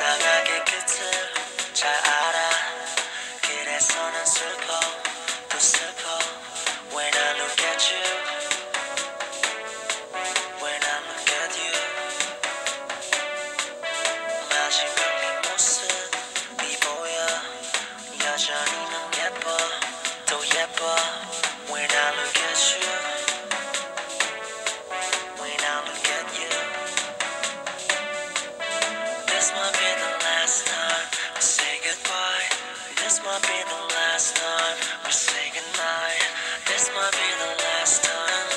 이상하게 끝을 잘 알아 그래서는 슬퍼 또 슬퍼 When I look at you When I look at you 마지막 네 모습이 보여 여전히 넌 예뻐 또 예뻐 to say goodnight. This might be the last time.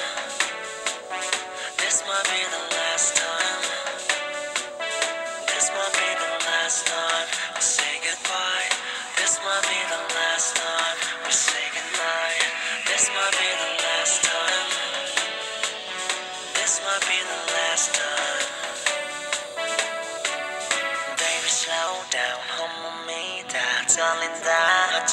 This might be the last time. This might be the last time we say goodbye. This might be the last time we say goodnight. This might be the last time. This might be the last time. Baby, slow down, home with me, darling, darling.